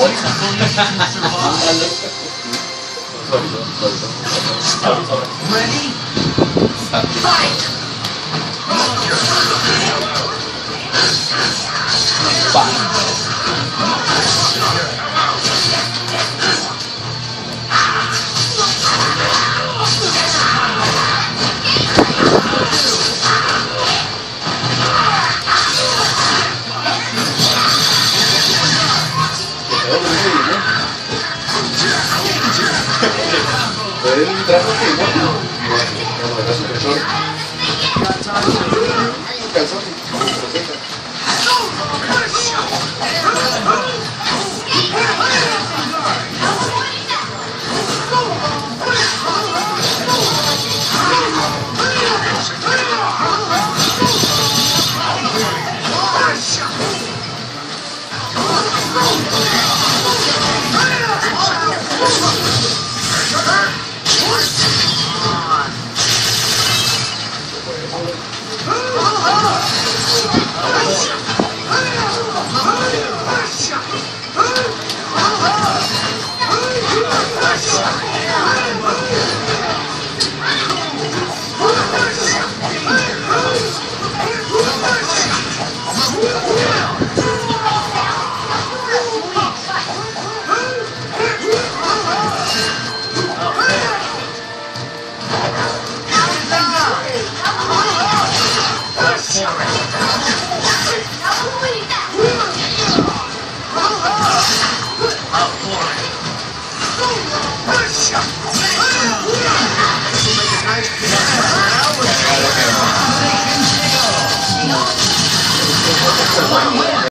Ready? Fight! Cảm ơn các bạn. Oh! Yeah. よし!